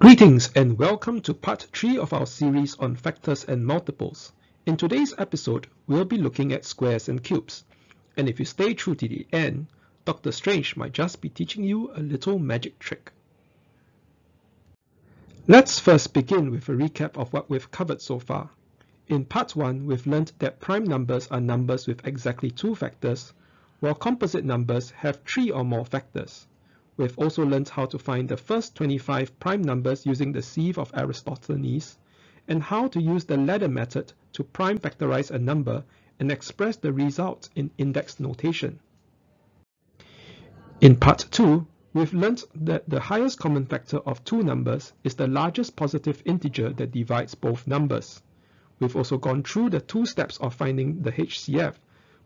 Greetings and welcome to part 3 of our series on factors and multiples. In today's episode, we'll be looking at squares and cubes. And if you stay true to the end, Dr. Strange might just be teaching you a little magic trick. Let's first begin with a recap of what we've covered so far. In part 1, we've learned that prime numbers are numbers with exactly two factors, while composite numbers have three or more factors. We've also learned how to find the first 25 prime numbers using the sieve of Eratosthenes, and how to use the ladder method to prime factorize a number and express the result in index notation. In part 2, we've learned that the highest common factor of two numbers is the largest positive integer that divides both numbers. We've also gone through the two steps of finding the HCF,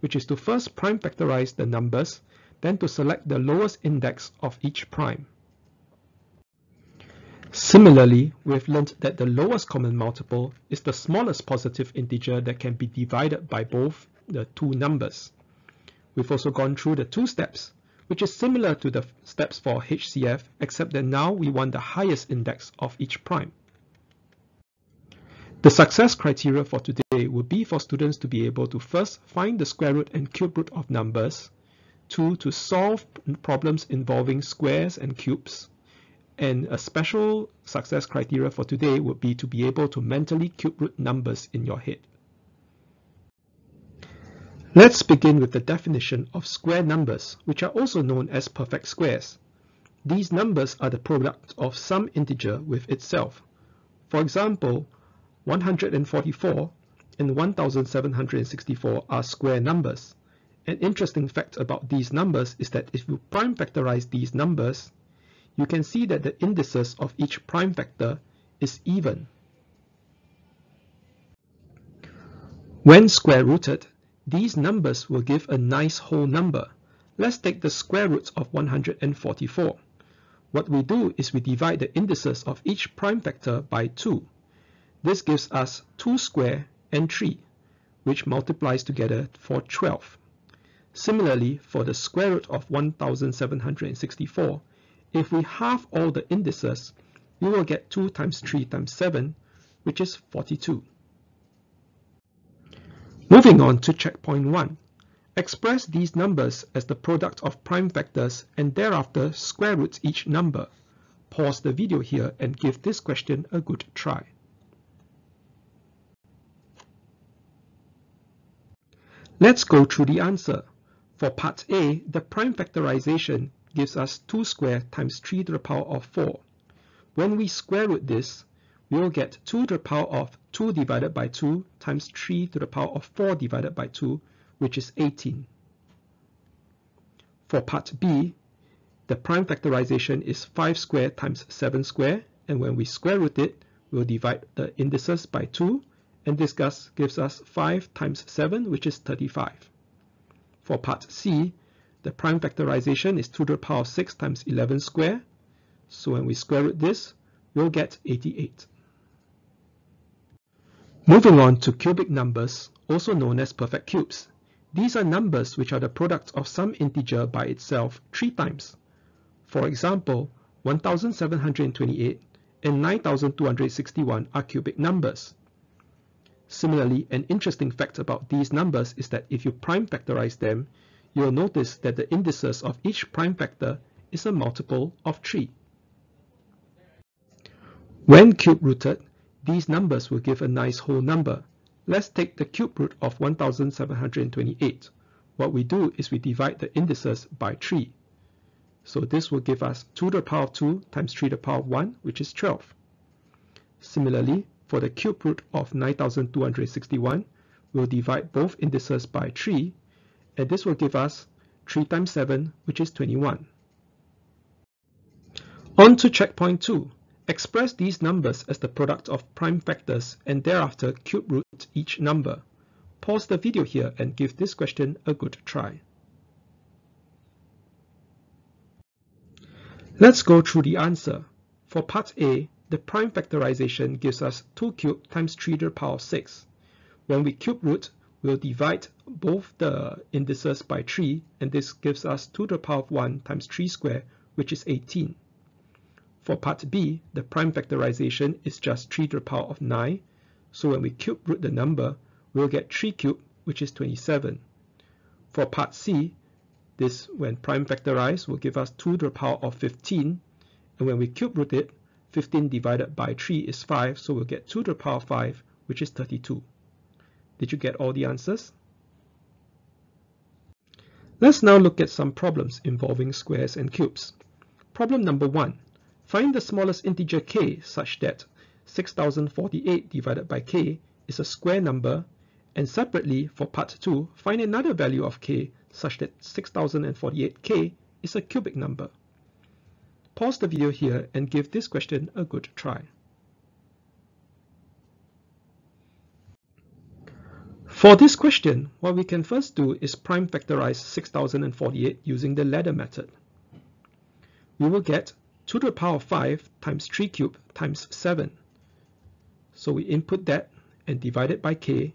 which is to first prime factorize the numbers then to select the lowest index of each prime. Similarly, we've learned that the lowest common multiple is the smallest positive integer that can be divided by both the two numbers. We've also gone through the two steps, which is similar to the steps for HCF, except that now we want the highest index of each prime. The success criteria for today would be for students to be able to first find the square root and cube root of numbers, two to solve problems involving squares and cubes. And a special success criteria for today would be to be able to mentally cube root numbers in your head. Let's begin with the definition of square numbers, which are also known as perfect squares. These numbers are the product of some integer with itself. For example, 144 and 1764 are square numbers. An interesting fact about these numbers is that if you prime factorize these numbers, you can see that the indices of each prime factor is even. When square rooted, these numbers will give a nice whole number. Let's take the square root of 144. What we do is we divide the indices of each prime factor by 2. This gives us 2 square and 3, which multiplies together for 12. Similarly, for the square root of 1764, if we halve all the indices, we will get 2 times 3 times 7, which is 42. Moving on to checkpoint 1. Express these numbers as the product of prime factors and thereafter square root each number. Pause the video here and give this question a good try. Let's go through the answer. For part A, the prime factorization gives us 2 squared times 3 to the power of 4. When we square root this, we will get 2 to the power of 2 divided by 2 times 3 to the power of 4 divided by 2, which is 18. For part B, the prime factorization is 5 squared times 7 squared, and when we square root it, we'll divide the indices by 2, and this gives us 5 times 7, which is 35. For part C, the prime factorization is 2 to the power of 6 times 11 square. So when we square root this, we'll get 88. Moving on to cubic numbers, also known as perfect cubes. These are numbers which are the product of some integer by itself three times. For example, 1728 and 9261 are cubic numbers. Similarly, an interesting fact about these numbers is that if you prime factorize them, you'll notice that the indices of each prime factor is a multiple of 3. When cube rooted, these numbers will give a nice whole number. Let's take the cube root of 1728. What we do is we divide the indices by 3. So this will give us 2 to the power of 2 times 3 to the power of 1, which is 12. Similarly, for the cube root of 9261, we'll divide both indices by 3, and this will give us 3 times 7, which is 21. On to checkpoint 2. Express these numbers as the product of prime factors and thereafter cube root each number. Pause the video here and give this question a good try. Let's go through the answer. For part A, the prime factorization gives us 2 cubed times 3 to the power of 6. When we cube root, we'll divide both the indices by 3, and this gives us 2 to the power of 1 times 3 squared, which is 18. For part B, the prime factorization is just 3 to the power of 9. So when we cube root the number, we'll get 3 cubed, which is 27. For part C, this, when prime factorized, will give us 2 to the power of 15. And when we cube root it, 15 divided by 3 is 5, so we'll get 2 to the power of 5, which is 32. Did you get all the answers? Let's now look at some problems involving squares and cubes. Problem number 1. Find the smallest integer k such that 6048 divided by k is a square number and separately for part 2 find another value of k such that 6048k is a cubic number. Pause the video here and give this question a good try. For this question, what we can first do is prime factorize 6048 using the ladder method. We will get 2 to the power of 5 times 3 cubed times 7. So we input that and divide it by k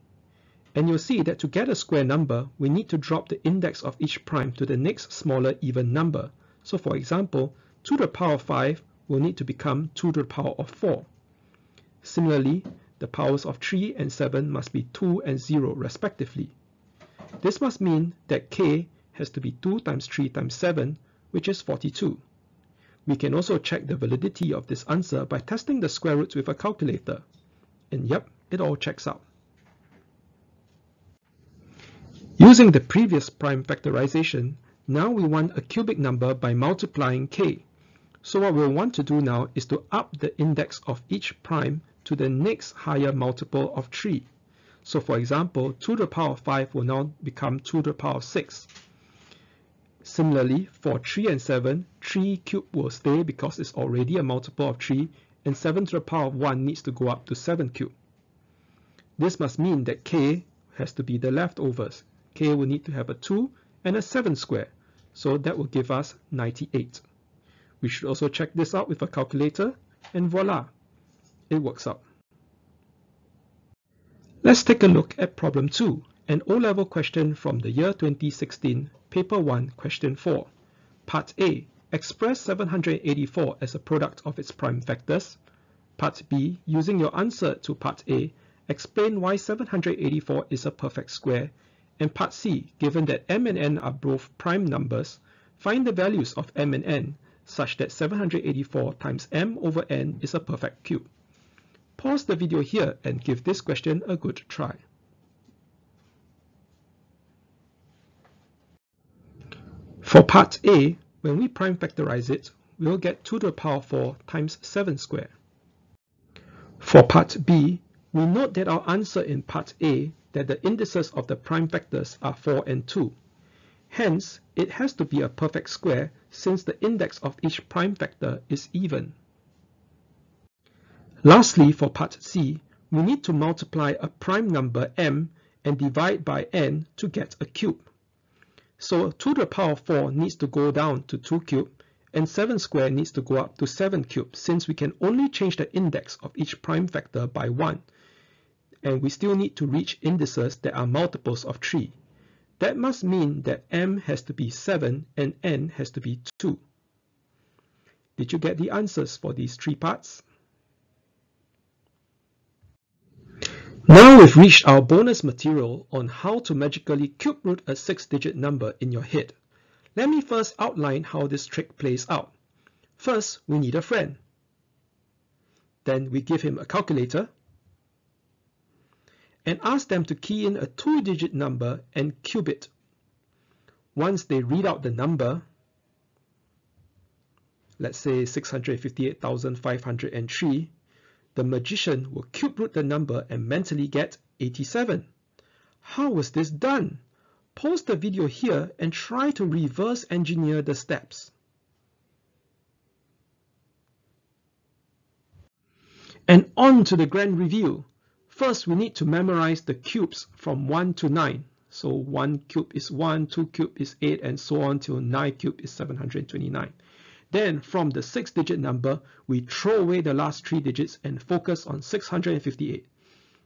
and you'll see that to get a square number, we need to drop the index of each prime to the next smaller even number. So for example, 2 to the power of 5 will need to become 2 to the power of 4. Similarly, the powers of 3 and 7 must be 2 and 0 respectively. This must mean that k has to be 2 times 3 times 7, which is 42. We can also check the validity of this answer by testing the square roots with a calculator. And yep, it all checks out. Using the previous prime factorization, now we want a cubic number by multiplying k. So what we'll want to do now is to up the index of each prime to the next higher multiple of 3. So for example, 2 to the power of 5 will now become 2 to the power of 6. Similarly, for 3 and 7, 3 cubed will stay because it's already a multiple of 3, and 7 to the power of 1 needs to go up to 7 cubed. This must mean that k has to be the leftovers, k will need to have a 2 and a 7 square. So that will give us 98. We should also check this out with a calculator and voila, it works out. Let's take a look at problem 2, an O-level question from the year 2016, paper 1, question 4. Part A, express 784 as a product of its prime factors. Part B, using your answer to part A, explain why 784 is a perfect square and part C, given that m and n are both prime numbers, find the values of m and n such that 784 times m over n is a perfect cube. Pause the video here and give this question a good try. For part A, when we prime factorize it, we'll get 2 to the power 4 times 7 squared. For part B, we note that our answer in part A that the indices of the prime factors are 4 and 2. Hence, it has to be a perfect square since the index of each prime factor is even. Lastly, for part C, we need to multiply a prime number m and divide by n to get a cube. So 2 to the power of 4 needs to go down to 2 cube and 7 squared needs to go up to 7 cube since we can only change the index of each prime factor by 1 and we still need to reach indices that are multiples of 3. That must mean that m has to be 7 and n has to be 2. Did you get the answers for these three parts? Now we've reached our bonus material on how to magically cube root a 6-digit number in your head. Let me first outline how this trick plays out. First, we need a friend. Then we give him a calculator and ask them to key in a two-digit number and cube it. Once they read out the number, let's say 658,503, the magician will cube root the number and mentally get 87. How was this done? Pause the video here and try to reverse engineer the steps. And on to the grand review. First, we need to memorize the cubes from 1 to 9. So 1 cube is 1, 2 cube is 8, and so on till 9 cube is 729. Then from the 6-digit number, we throw away the last 3 digits and focus on 658.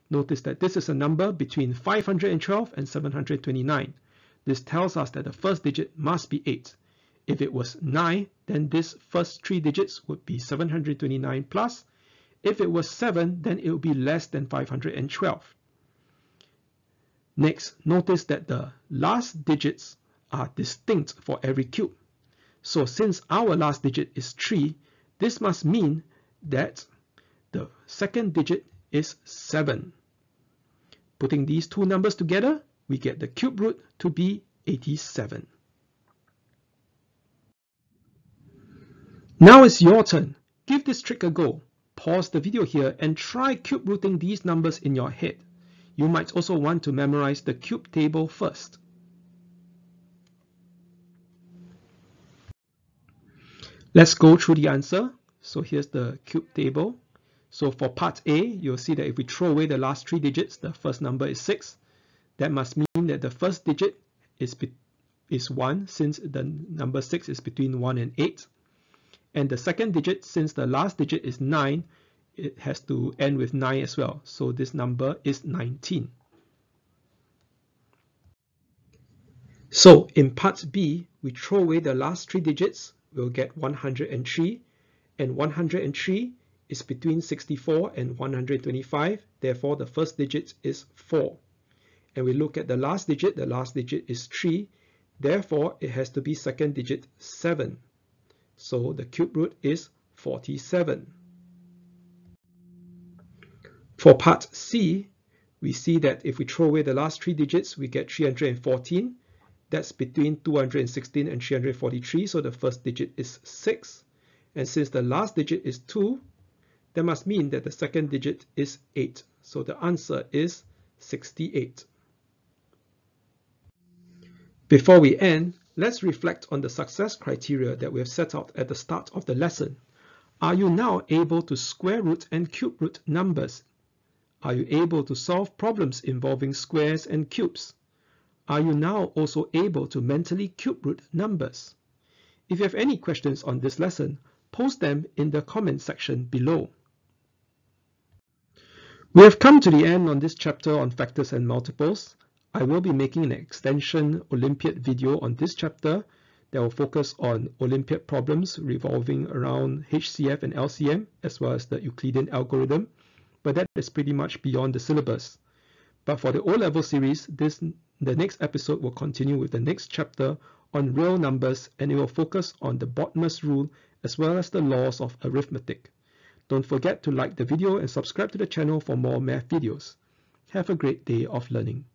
Notice that this is a number between 512 and 729. This tells us that the first digit must be 8. If it was 9, then this first three digits would be 729 plus. If it was 7, then it would be less than 512. Next, notice that the last digits are distinct for every cube. So since our last digit is 3, this must mean that the second digit is 7. Putting these two numbers together, we get the cube root to be 87. Now it's your turn. Give this trick a go. Pause the video here and try cube rooting these numbers in your head. You might also want to memorize the cube table first. Let's go through the answer. So here's the cube table. So for part A, you'll see that if we throw away the last three digits, the first number is 6. That must mean that the first digit is, is 1 since the number 6 is between 1 and 8. And the second digit, since the last digit is 9, it has to end with 9 as well. So this number is 19. So in part B, we throw away the last three digits, we'll get 103 and 103 is between 64 and 125 therefore the first digit is 4 and we look at the last digit the last digit is 3 therefore it has to be second digit 7 so the cube root is 47 for part C we see that if we throw away the last three digits we get 314 that's between 216 and 343, so the first digit is 6. And since the last digit is 2, that must mean that the second digit is 8. So the answer is 68. Before we end, let's reflect on the success criteria that we have set out at the start of the lesson. Are you now able to square root and cube root numbers? Are you able to solve problems involving squares and cubes? Are you now also able to mentally cube root numbers? If you have any questions on this lesson, post them in the comment section below. We have come to the end on this chapter on factors and multiples. I will be making an extension Olympiad video on this chapter that will focus on Olympiad problems revolving around HCF and LCM as well as the Euclidean algorithm, but that is pretty much beyond the syllabus. But for the O-level series, this the next episode will continue with the next chapter on real numbers and it will focus on the BODMAS rule as well as the laws of arithmetic. Don't forget to like the video and subscribe to the channel for more math videos. Have a great day of learning.